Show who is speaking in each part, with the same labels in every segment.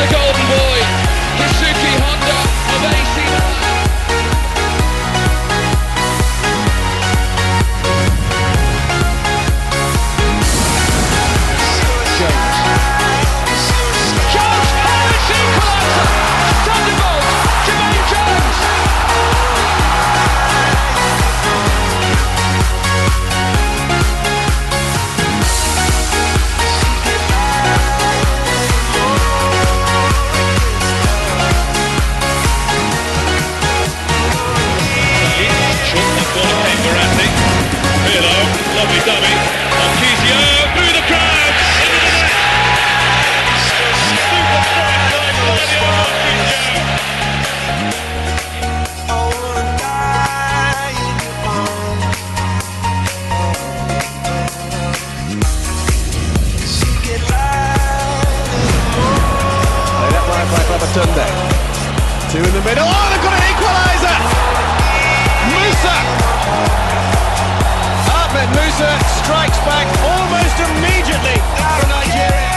Speaker 1: the
Speaker 2: golden ball.
Speaker 3: Two in the middle. Oh, they've got an equaliser! Musa! Ahmed Musa strikes back almost immediately for Nigeria.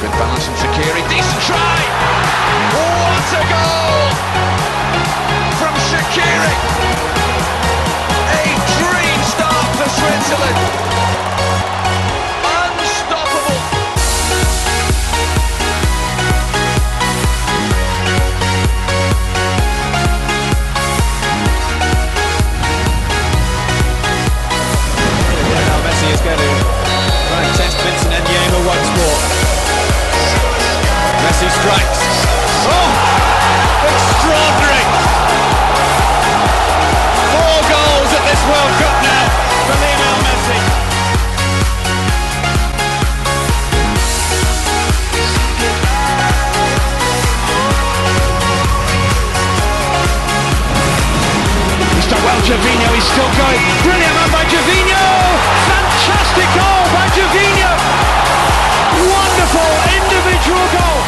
Speaker 1: Good balance from Shaqiri. Decent try. What a goal from
Speaker 2: Gervinho. He's still going. Brilliant run by Gervinho. Fantastic goal by Gervinho. Wonderful individual goal.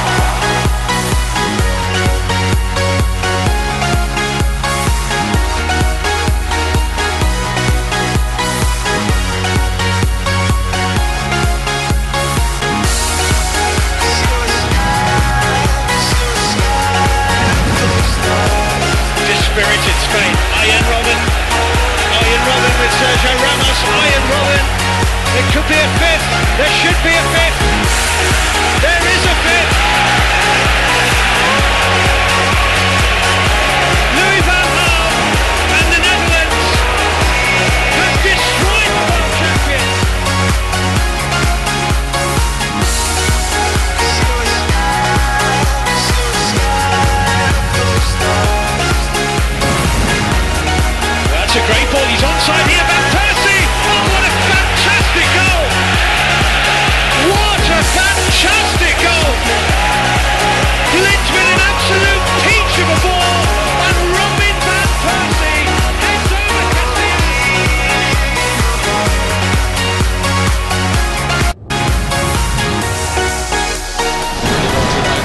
Speaker 2: Dispirited Spain. Arjen Robben. Sergio Ramos. Arjen Robben. There could be a fifth. There should be a fifth. There is a fifth. Louis van Gaal and the Netherlands have destroyed the world champions. That's a great ball. He's offside here. Van Persie. Oh, what a fantastic goal! What a fantastic goal! Glitch with an absolute peach of a ball, and Robin Van Persie heads over Casillas.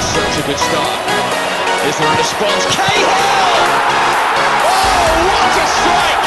Speaker 1: Such a good start. Is there a response? Cahill! Oh, what a strike!